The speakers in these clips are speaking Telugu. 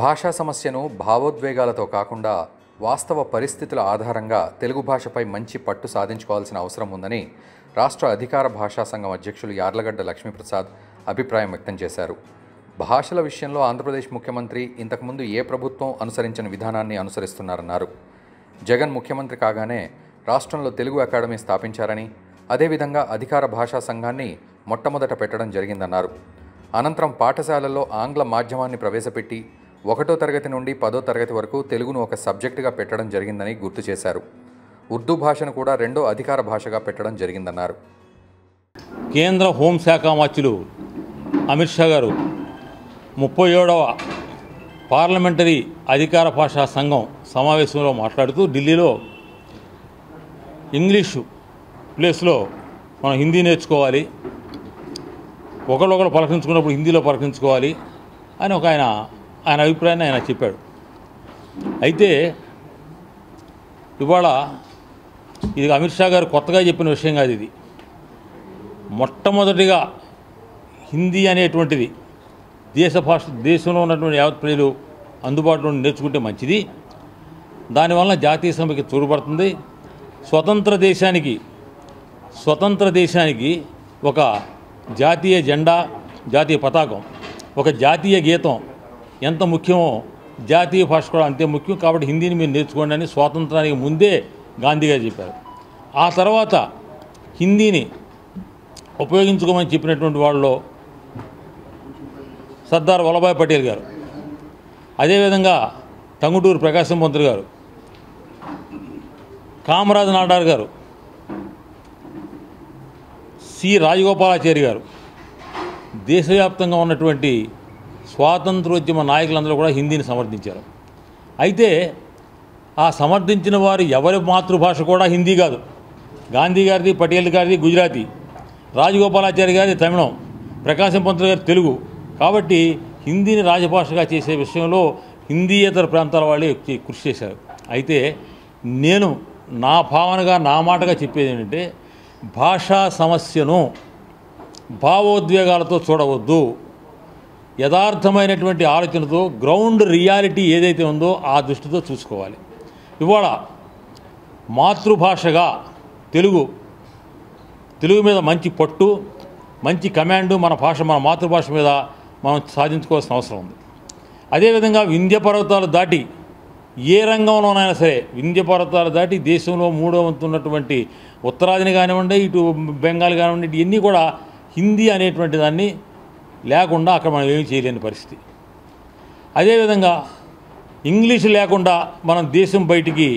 భాషా సమస్యను భావోద్వేగాలతో కాకుండా వాస్తవ పరిస్థితుల ఆధారంగా తెలుగు భాషపై మంచి పట్టు సాధించుకోవాల్సిన అవసరం ఉందని రాష్ట్ర అధికార భాషా సంఘం అధ్యక్షులు యార్లగడ్డ లక్ష్మీప్రసాద్ అభిప్రాయం వ్యక్తం చేశారు. భాషల విషయంలో ఆంధ్రప్రదేశ్ ముఖ్యమంత్రి ఇంతకుముందు ఏ ప్రభుత్వం అనుసరించిన విధానాన్ని అనుసరిస్తున్నారన్నారు. జగన్ ముఖ్యమంత్రి కాగానే రాష్ట్రంలో తెలుగు అకాడమీ స్థాపించారని అదేవిధంగా అధికార భాషా సంఘాన్ని మొట్టమొదట పెట్టడం జరిగిందన్నారు. అనంతరం పాఠశాలల్లో ఆంగ్ల మాధ్యమాన్ని ప్రవేశపెట్టి ఒకటో తరగతి నుండి పదో తరగతి వరకు తెలుగును ఒక సబ్జెక్టుగా పెట్టడం జరిగిందని గుర్తు చేశారు. ఉర్దూ భాషను కూడా రెండో అధికార భాషగా పెట్టడం జరిగిందన్నారు. కేంద్ర హోంశాఖ మంత్రులు అమిత్ షా గారు ముప్పై ఏడవ పార్లమెంటరీ అధికార భాషా సంఘం సమావేశంలో మాట్లాడుతూ ఢిల్లీలో ఇంగ్లీషు ప్లేస్లో మనం హిందీ నేర్చుకోవాలి. ఒకళ్ళొకరు పలకరించుకున్నప్పుడు హిందీలో పలకరించుకోవాలి అని ఒక ఆయన ఆయన అభిప్రాయాన్ని ఆయన చెప్పాడు. అయితే ఇవాళ ఇది అమిత్ షా గారు కొత్తగా చెప్పిన విషయం కాదు ఇది. మొట్టమొదటిగా హిందీ అనేటువంటిది దేశ భాష దేశంలో ఉన్నటువంటి యావత్ ప్రజలు అందుబాటులో నేర్చుకుంటే మంచిది. దానివల్ల జాతీయ సభకి తోడ్పడుతుంది. స్వతంత్ర దేశానికి స్వతంత్ర దేశానికి ఒక జాతీయ జెండా జాతీయ పతాకం ఒక జాతీయ గీతం ఎంత ముఖ్యమో జాతీయ భాష కూడా అంతే ముఖ్యం కాబట్టి హిందీని మీరు నేర్చుకోండి అని స్వాతంత్రానికి ముందే గాంధీ గారు చెప్పారు. ఆ తర్వాత హిందీని ఉపయోగించుకోమని చెప్పినటువంటి వాళ్ళలో సర్దార్ వల్లభాయ్ పటేల్ గారు అదేవిధంగా టంగుటూరు ప్రకాశం మంత్రి గారు కామరాజ్ నాడార్ గారు సి రాజగోపాలాచారి గారు దేశవ్యాప్తంగా ఉన్నటువంటి స్వాతంత్రోద్యమ నాయకులందరూ కూడా హిందీని సమర్థించారు. అయితే ఆ సమర్థించిన వారు ఎవరి మాతృభాష కూడా హిందీ కాదు. గాంధీ గారిది పటేల్ గారిది గుజరాతీ. రాజగోపాలాచారి గారిది తమిళం ప్రకాశం పంతులు గారి తెలుగు. కాబట్టి హిందీని రాజభాషగా చేసే విషయంలో హిందీయేతర ప్రాంతాల వాళ్ళే కృషి చేశారు. అయితే నేను నా భావనగా నా మాటగా చెప్పేది ఏంటంటే భాషా సమస్యను భావోద్వేగాలతో చూడవద్దు. యథార్థమైనటువంటి ఆలోచనతో గ్రౌండ్ రియాలిటీ ఏదైతే ఉందో ఆ దృష్టితో చూసుకోవాలి. ఇవాళ మాతృభాషగా తెలుగు తెలుగు మీద మంచి పట్టు మంచి కమాండు మన భాష మన మాతృభాష మీద మనం సాధించుకోవాల్సిన అవసరం ఉంది. అదేవిధంగా వింధ్య పర్వతాలు దాటి ఏ రంగంలోనైనా సరే వింధ్య పర్వతాలు దాటి దేశంలో మూడో ఉన్నటువంటి ఉత్తరాదిని కానివ్వండి ఇటు బెంగాల్ కానివ్వండి ఇవన్నీ కూడా హిందీ అనేటువంటి దాన్ని లేకుండా అక్కడ మనం ఏమీ చేయలేని పరిస్థితి. అదేవిధంగా ఇంగ్లీష్ లేకుండా మనం దేశం బయటికి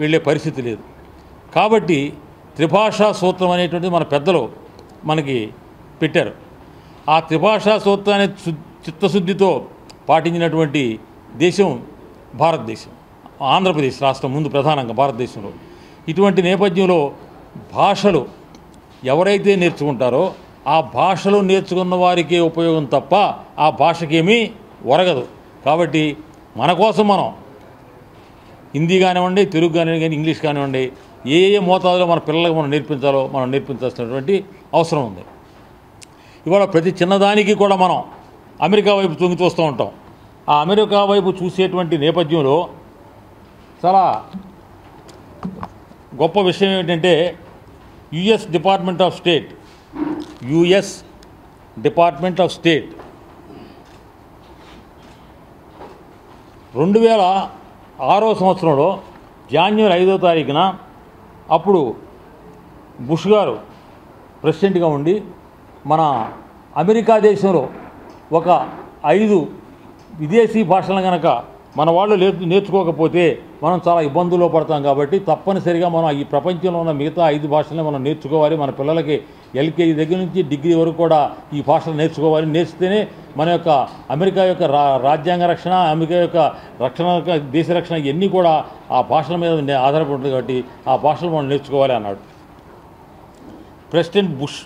వెళ్ళే పరిస్థితి లేదు. కాబట్టి త్రిభాషా సూత్రం అనేటువంటిది మన పెద్దలు మనకి పెట్టారు. ఆ త్రిభాషా సూత్రాన్ని చిత్తశుద్ధితో పాటించినటువంటి దేశం భారతదేశం ఆంధ్రప్రదేశ్ రాష్ట్రం ముందు ప్రధానంగా భారతదేశంలో. ఇటువంటి నేపథ్యంలో భాషలు ఎవరైతే నేర్చుకుంటారో ఆ భాషలు నేర్చుకున్న వారికే ఉపయోగం తప్ప ఆ భాషకేమీ ఒరగదు. కాబట్టి మన కోసం మనం హిందీ కానివ్వండి తెలుగు కానివ్వండి ఇంగ్లీష్ కానివ్వండి ఏ ఏ మోతాదులో మన పిల్లలకు మనం నేర్పించాలో మనం నేర్పించాల్సినటువంటి అవసరం ఉంది. ఇవాళ ప్రతి చిన్నదానికి కూడా మనం అమెరికా వైపు తొంగి చూస్తూ ఉంటాం. ఆ అమెరికా వైపు చూసేటువంటి నేపథ్యంలో చాలా గొప్ప విషయం ఏంటంటే US department of state US department of state. రెండు వేల ఆరో సంవత్సరంలో జాన్యువరి ఐదో తారీఖున అప్పుడు బుష్ గారు ప్రెసిడెంట్గా ఉండి మన అమెరికా దేశంలో ఒక ఐదు విదేశీ భాషలను కనుక మన వాళ్ళు నేర్చు నేర్చుకోకపోతే మనం చాలా ఇబ్బందుల్లో పడతాం కాబట్టి తప్పనిసరిగా మనం ఈ ప్రపంచంలో ఉన్న మిగతా ఐదు భాషలను మనం నేర్చుకోవాలి. మన పిల్లలకి ఎల్కేజీ దగ్గర నుంచి డిగ్రీ వరకు కూడా ఈ భాషలు నేర్చుకోవాలి. నేర్చితేనే మన యొక్క అమెరికా యొక్క రా రాజ్యాంగ రక్షణ అమెరికా యొక్క రక్షణ దేశ రక్షణ ఇవన్నీ కూడా ఆ భాషల మీద నే- ఆధారపడి ఉంటుంది కాబట్టి ఆ భాషలు మనం నేర్చుకోవాలి అన్నాడు. President Bush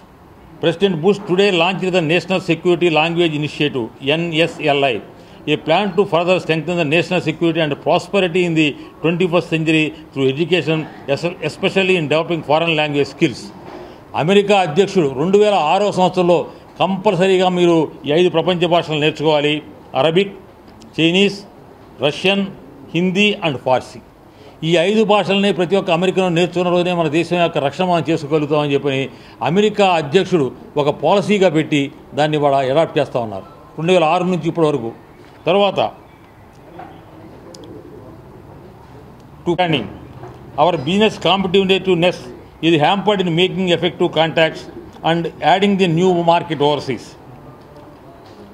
president Bush today launch the national security language initiative NSLI a plan to further strengthen the national security and prosperity in the twenty first century through education especially in developing foreign language skills. America అధ్యక్షుడు రెండు వేల ఆరో సంవత్సరంలో కంపల్సరీగా మీరు ఈ ఐదు ప్రపంచ భాషలు నేర్చుకోవాలి. Arabic Chinese Russian Hindi and Farsi. ఈ ఐదు భాషలనే ప్రతి ఒక్క అమెరికన్ నేర్చుకున్న రోజునే మన దేశం యొక్క రక్షణ మనం చేసుకోగలుగుతామని చెప్పని అమెరికా అధ్యక్షుడు ఒక పాలసీగా పెట్టి దాన్ని వాళ్ళ అడాప్ట్ చేస్తూ ఉన్నారు. రెండు వేల ఆరు నుంచి ఇప్పటి వరకు. తర్వాత to planning. Our business competitiveness is hampered in making effective contacts and adding the new market overseas.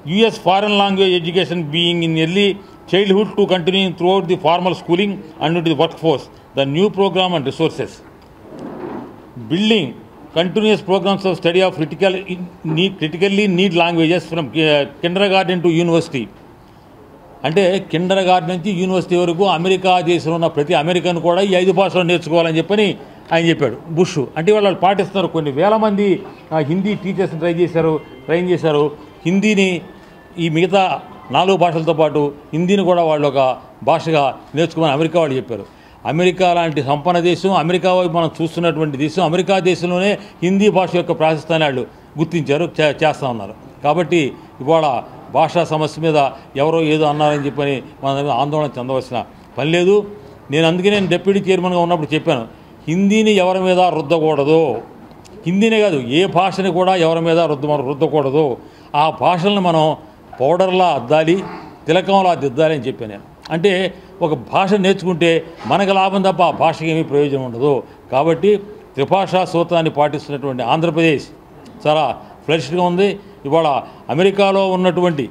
US foreign language education being in early childhood to continuing throughout the formal schooling and into the workforce, the new program and resources. Building continuous programs of study of critical need, critically need languages from uh, kindergarten to university. అంటే కిండర్ గార్డెన్ నుంచి యూనివర్సిటీ వరకు అమెరికా దేశంలో ఉన్న ప్రతి అమెరికన్ కూడా ఈ ఐదు భాషలు నేర్చుకోవాలని చెప్పని ఆయన చెప్పాడు బుష్. అంటే వాళ్ళు వాళ్ళు పాటిస్తున్నారు. కొన్ని వేల మంది హిందీ టీచర్స్ని ట్రై చేశారు ట్రైన్ చేశారు. హిందీని ఈ మిగతా నాలుగు భాషలతో పాటు హిందీని కూడా వాళ్ళు ఒక భాషగా నేర్చుకోమని అమెరికా వాళ్ళు చెప్పారు. అమెరికా లాంటి సంపన్న దేశం అమెరికా వైపు మనం చూస్తున్నటువంటి దేశం అమెరికా దేశంలోనే హిందీ భాష యొక్క ప్రాశస్తాన్ని వాళ్ళు గుర్తించారు చే- చేస్తా ఉన్నారు. కాబట్టి ఇవాళ భాషా సమస్య మీద ఎవరో ఏదో అన్నారని చెప్పని మన ఆందోళన చెందవలసిన పని లేదు. నేను అందుకే నేను డిప్యూటీ చైర్మన్గా ఉన్నప్పుడు చెప్పాను హిందీని ఎవరి మీద రుద్దకూడదు. హిందీనే కాదు ఏ భాషని కూడా ఎవరి మీద రుద్ద రుద్దకూడదు. ఆ భాషలను మనం పౌడర్లా అద్దాలి తిలకంలా దిద్దాలి అని చెప్పాను నేను. అంటే ఒక భాష నేర్చుకుంటే మనకు లాభం తప్ప ఆ భాషకి ఏమీ ప్రయోజనం ఉండదు. కాబట్టి త్రిభాషా సూత్రాన్ని పాటిస్తున్నటువంటి ఆంధ్రప్రదేశ్ చాలా ఫ్లెష్డ్గా ఉంది. ఇవాళ అమెరికాలో ఉన్నటువంటి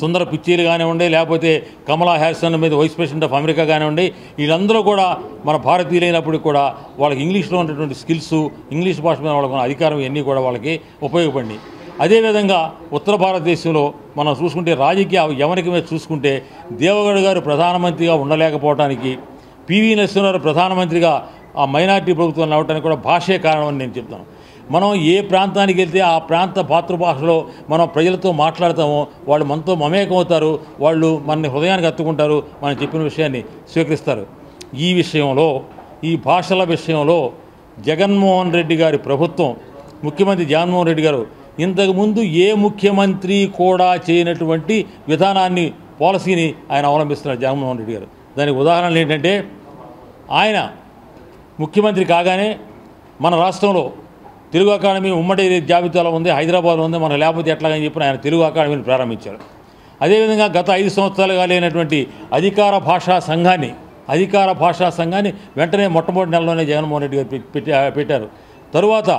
సుందర పిచ్చీలు కానివ్వండి లేకపోతే కమలా హ్యాసన్ మీద వైస్ ప్రెసిడెంట్ ఆఫ్ అమెరికా కానివ్వండి వీళ్ళందరూ కూడా మన భారతీయులైనప్పటికీ కూడా వాళ్ళకి ఇంగ్లీష్లో ఉన్నటువంటి స్కిల్స్ ఇంగ్లీష్ భాష మీద వాళ్ళకున్న అధికారం ఇవన్నీ కూడా వాళ్ళకి ఉపయోగపడినాయి. అదేవిధంగా ఉత్తర భారతదేశంలో మనం చూసుకుంటే రాజకీయ ఎవరికి మీద చూసుకుంటే దేవగౌడ గారు ప్రధానమంత్రిగా ఉండలేకపోవడానికి పివి నరసింహారావు ప్రధానమంత్రిగా ఆ మైనార్టీ ప్రభుత్వం రావడానికి కూడా భాషే కారణం అని నేను చెప్తాను. మనం ఏ ప్రాంతానికి వెళ్తే ఆ ప్రాంత మాతృభాషలో మనం ప్రజలతో మాట్లాడతామో వాళ్ళు మనతో మమేకం అవుతారు వాళ్ళు మన హృదయానికి హత్తుకుంటారు మనం చెప్పిన విషయాన్ని స్వీకరిస్తారు. ఈ విషయంలో ఈ భాషల విషయంలో జగన్మోహన్ రెడ్డి గారి ప్రభుత్వం ముఖ్యమంత్రి జగన్మోహన్ రెడ్డి గారు ఇంతకుముందు ఏ ముఖ్యమంత్రి కూడా చేయనటువంటి విధానాన్ని పాలసీని ఆయన అవలంబిస్తున్నారు జగన్మోహన్ రెడ్డి గారు. దానికి ఉదాహరణలు ఏంటంటే ఆయన ముఖ్యమంత్రి కాగానే మన రాష్ట్రంలో తెలుగు అకాడమీ ఉమ్మడి జాబితాలో ఉంది హైదరాబాద్లో ఉంది మనం లేకపోతే ఎట్లాగని చెప్పి ఆయన తెలుగు అకాడమీని ప్రారంభించారు. అదేవిధంగా గత ఐదు సంవత్సరాలుగా లేనటువంటి అధికార భాషా సంఘాన్ని అధికార భాషా సంఘాన్ని వెంటనే మొట్టమొదటి నెలలోనే జగన్మోహన్ రెడ్డి గారు పెట్టారు. తరువాత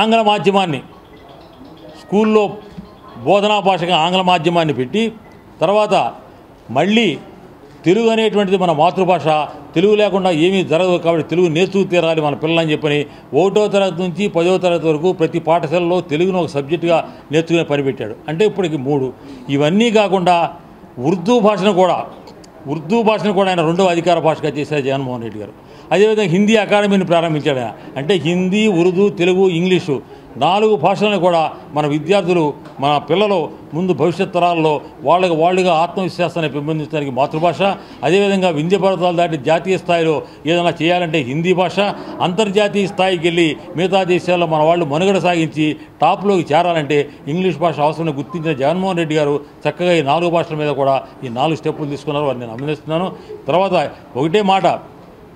ఆంగ్ల మాధ్యమాన్ని స్కూల్లో బోధనా భాషగా ఆంగ్ల మాధ్యమాన్ని పెట్టి తర్వాత మళ్ళీ తెలుగు అనేటువంటిది మన మాతృభాష తెలుగు లేకుండా ఏమీ జరగదు కాబట్టి తెలుగు నేర్చుకు తీరాలి మన పిల్లలని చెప్పని ఒకటో తరగతి నుంచి పదో తరగతి వరకు ప్రతి పాఠశాలలో తెలుగును ఒక సబ్జెక్టుగా నేర్చుకునే పనిపెట్టాడు అంటే ఇప్పటికి మూడు. ఇవన్నీ కాకుండా ఉర్దూ భాషను కూడా ఉర్దూ భాషను కూడా ఆయన రెండవ అధికార భాషగా చేశారు జగన్మోహన్ రెడ్డి గారు. అదేవిధంగా హిందీ అకాడమీని ప్రారంభించాడు అంటే హిందీ ఉర్దూ తెలుగు ఇంగ్లీషు నాలుగు భాషలను కూడా మన విద్యార్థులు మన పిల్లలు ముందు భవిష్యత్ తరాల్లో వాళ్ళకి వాళ్ళుగా ఆత్మవిశ్వాసాన్ని పెంపొందించడానికి మాతృభాష అదేవిధంగా వింధ్య పర్వతాలు దాటి జాతీయ స్థాయిలో ఏదైనా చేయాలంటే హిందీ భాష అంతర్జాతీయ స్థాయికి వెళ్ళి మిగతా దేశాల్లో మన వాళ్ళు మనుగడ సాగించి టాప్లోకి చేరాలంటే ఇంగ్లీష్ భాష అవసరం గుర్తించిన జగన్మోహన్ రెడ్డి గారు చక్కగా ఈ నాలుగు భాషల మీద కూడా ఈ నాలుగు స్టెప్పులు తీసుకున్నారు. వారిని నేను అభినందిస్తున్నాను. తర్వాత ఒకటే మాట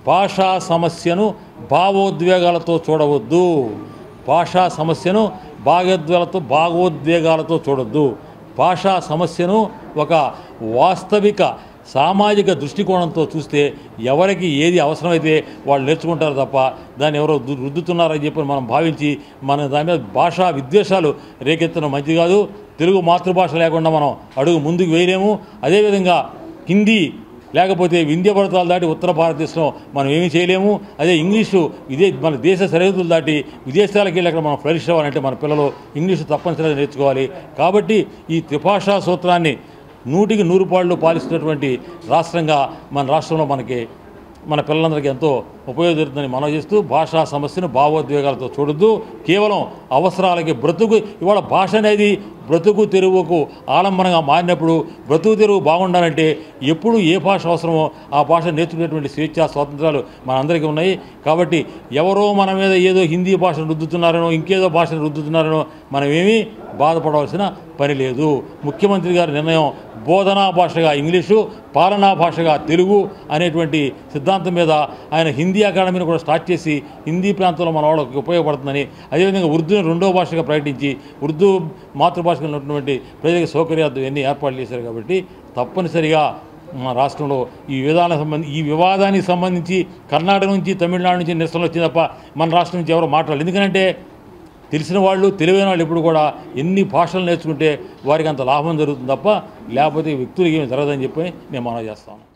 భాషా సమస్యను భావోద్వేగాలతో చూడవద్దు. భాషా సమస్యను భాగోద్వేగాలతో భావోద్వేగాలతో చూడొద్దు. భాషా సమస్యను ఒక వాస్తవిక సామాజిక దృష్టికోణంతో చూస్తే ఎవరికి ఏది అవసరమైతే వాళ్ళు నేర్చుకుంటారు తప్ప దాన్ని ఎవరో రుద్దుతున్నారని చెప్పి మనం భావించి మన దాని మీద భాషా విద్వేషాలు రేకెత్తడం మంచిది కాదు. తెలుగు మాతృభాష లేకుండా మనం అడుగు ముందుకు వేయలేము. అదేవిధంగా హిందీ లేకపోతే వింధ్య పర్వతాలు దాటి ఉత్తర భారతదేశంలో మనం ఏమీ చేయలేము. అదే ఇంగ్లీషు ఇదే మన దేశ సరిహద్దులు దాటి విదేశాలకు వెళ్ళి అక్కడ మనం ఫ్లరిష్ అవ్వాలంటే మన పిల్లలు ఇంగ్లీషు తప్పనిసరిగా నేర్చుకోవాలి. కాబట్టి ఈ త్రిభాషా సూత్రాన్ని నూటికి నూరు పాళ్ళు పాలిస్తున్నటువంటి రాష్ట్రంగా మన రాష్ట్రంలో మనకి మన పిల్లలందరికీ ఎంతో ఉపయోగపడుతుందని మనం చేస్తూ భాషా సమస్యను భావోద్వేగాలతో చూడొద్దు. కేవలం అవసరాలకి బ్రతుకు ఇవాళ భాష అనేది బ్రతుకు తెరువుకు ఆలంబనంగా మారినప్పుడు బ్రతుకు తెరువు బాగుండాలంటే ఎప్పుడు ఏ భాష అవసరమో ఆ భాష నేర్చుకునేటువంటి స్వేచ్ఛా స్వాతంత్రాలు మనందరికీ ఉన్నాయి. కాబట్టి ఎవరో మన మీద ఏదో హిందీ భాషను రుద్దుతున్నారనో ఇంకేదో భాషను రుద్దుతున్నారనో మనమేమీ బాధపడవలసిన పని లేదు. ముఖ్యమంత్రి గారి నిర్ణయం బోధనా భాషగా ఇంగ్లీషు పాలనా భాషగా తెలుగు అనేటువంటి సిద్ధాంతం మీద ఆయన హిందీ అకాడమీని కూడా స్టార్ట్ చేసి హిందీ ప్రాంతంలో మన వాళ్ళకి ఉపయోగపడుతుందని అదేవిధంగా ఉర్దూని రెండో భాషగా ప్రకటించి ఉర్దూ మాతృభాషగా ఉన్నటువంటి ప్రజలకు సౌకర్యార్థం ఎన్ని ఏర్పాట్లు చేశారు కాబట్టి తప్పనిసరిగా మన రాష్ట్రంలో ఈ విధాన సంబంధి ఈ వివాదానికి సంబంధించి కర్ణాటక నుంచి తమిళనాడు నుంచి నిరసనలు వచ్చింది తప్ప మన రాష్ట్రం నుంచి ఎవరు మాట్లాడలేదు. ఎందుకంటే తెలిసిన వాళ్ళు తెలివైన వాళ్ళు ఎప్పుడు కూడా ఎన్ని భాషలు నేర్చుకుంటే వారికి అంత లాభం జరుగుతుంది తప్ప లేకపోతే వ్యక్తులకి ఏమి జరగదని చెప్పి నేను మనం చేస్తాను